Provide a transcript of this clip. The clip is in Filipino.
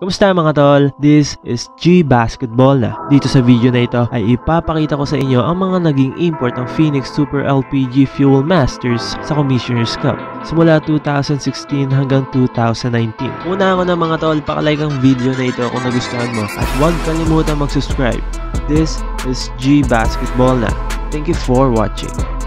Kumusta mga tol? This is G Basketball na. Ah, dito sa video na ito ay ipapakita ko sa inyo ang mga naging import ng Phoenix Super LPG Fuel Masters sa Commissioner's Cup simula 2016 hanggang 2019. Una ako na mga tol, pakalike ang video na ito kung nagustuhan mo at huwag kalimutan mag-subscribe. This is G Basketball na. Ah, thank you for watching.